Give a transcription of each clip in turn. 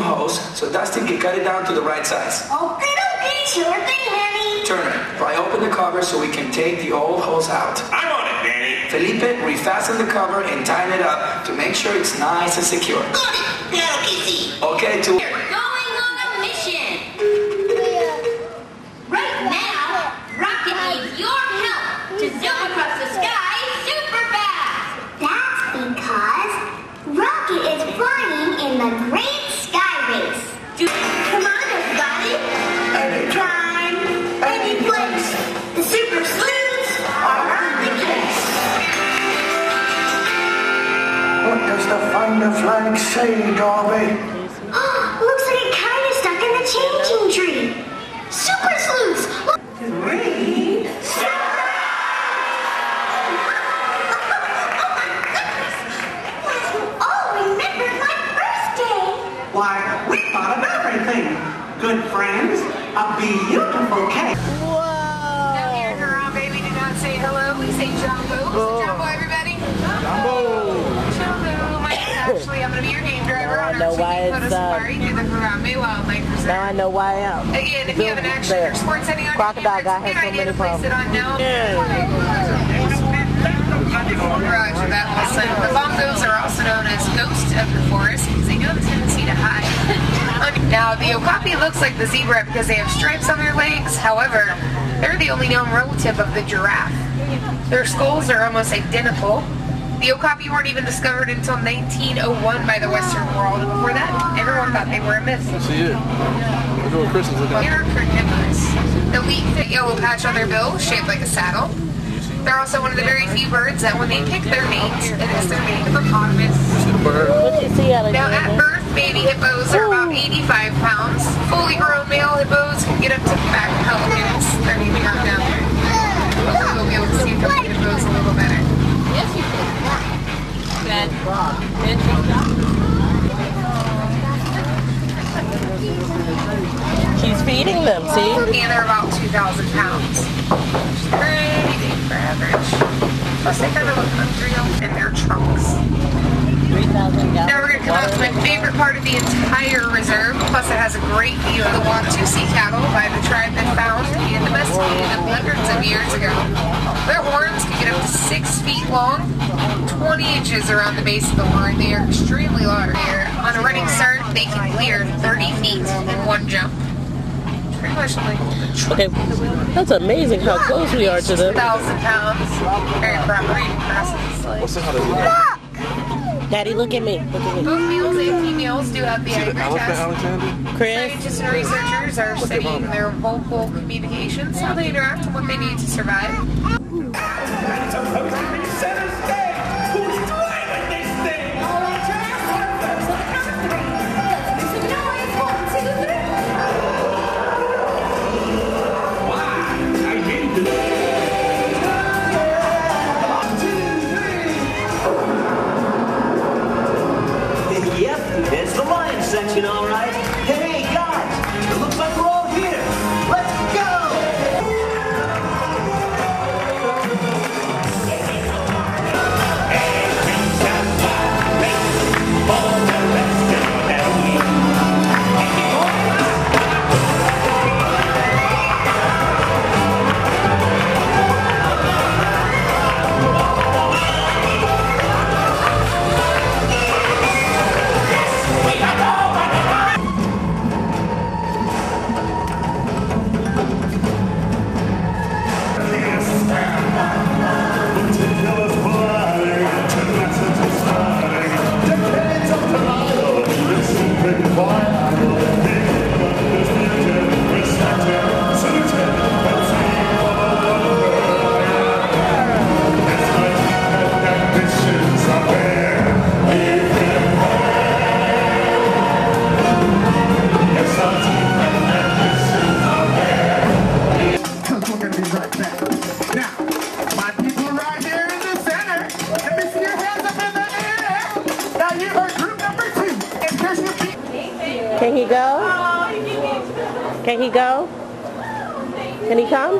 hose so Dustin can cut it down to the right size. Okay, okay, sure thing, Manny. Turner, pry open the cover so we can take the old hose out. I'm on it, Danny. Felipe, refasten the cover and tighten it up to make sure it's nice and secure. Got it. Claro que. Okay, to We're flag say, Darby? Looks like it kind of stuck in the changing tree. Super Sleuths. Look. Three. Oh, remember my birthday. Why, we thought of everything. Good friends, a beautiful cake. Down here in baby, do not say hello. We say Jambo. Jambo, everybody. Jambo. Jambo. My name's Ashley. I'm going to be your game driver on know why it's, Photo uh, Safari through the Harambe Wildlife Reserve. Now I know why I am. Again, if you have an action or sports setting on Crocodile your guy has so many to place it on now. Roger that, Wilson. The bongos are also known as ghosts of the forest because they do have a tendency to hide. now, the okapi looks like the zebra because they have stripes on their legs. However, they're the only known relative of the giraffe. Their skulls are almost identical. The okapi weren't even discovered until 1901 by the Western world. Before that, everyone thought they were a myth. See it. Look at what Chris is looking at. Here are carnivorous. The wheat thick yellow patch on their bill shaped like a saddle. They're also one of the very few birds that when they pick their mate, it is their mate hippopotamus. See the bird. What you see, Now at Alexander? birth, baby hippos are about 85 pounds. Fully grown male hippos can get up to back pelicans. They're even out down there. Hopefully we'll be able to see a couple of hippos a little better. Yes, you can. Good. She's feeding them, see? And they're about 2,000 pounds. Which pretty big for average. Plus they kind of look in their trunks. 3,000. Now we're going to come out to my favorite part of the entire reserve. Plus it has a great view of the Watusi cattle by the tribe that found and domesticated them hundreds of years ago. Their horns can get up to six feet long, 20 inches around the base of the horn. They are extremely large. On a running start, they can clear 30 feet in one jump. Pretty much like Okay, that's amazing how close we are to them. 1,000 pounds. Very property process. What's the Daddy, look at me. Look at me. Both males and females do have the See the ivory test. Alexander? Chris, Scientists and researchers are studying their vocal communications, how they interact, and what they need to survive. Can he go? Can he come?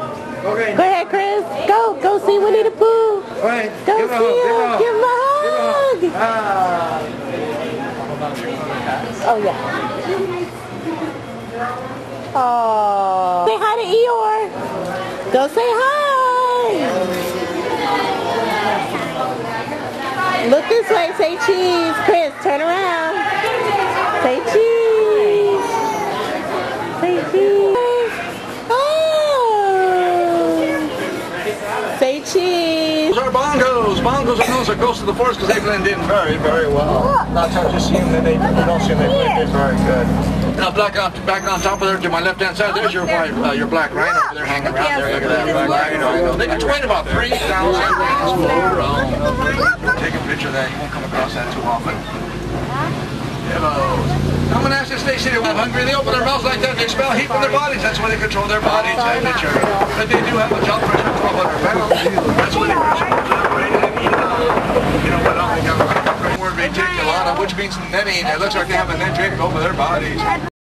Okay. Go ahead, Chris. Go. Go see Winnie the Pooh. All right. Go Give see hug, him. Give him a hug. Ah. Oh, yeah. Oh. Say hi to Eeyore. Go say hi. Look this way. Say cheese. Chris, turn around. Say cheese. Bongos. Bongos are those that goes to the forest because they blend in very, very well. Not to seeing that they, don't see them, they blend in very good. Now, black on, back on top of there to my left-hand side, there's your white, uh, your black rhino over there hanging around there. Look at that black rhino. They can weigh about 3,000 pounds around. Take a picture of that. You won't come across that too often. Hello. I'm going to ask this Stacy, they're hungry. They open their mouths like that. They expel heat from their bodies. That's why they control their bodies. But they do have a jump pressure of 1,200 pounds. That's why they pressure goes that way. And, you know, you know what means netting. It looks like they have a net over their bodies.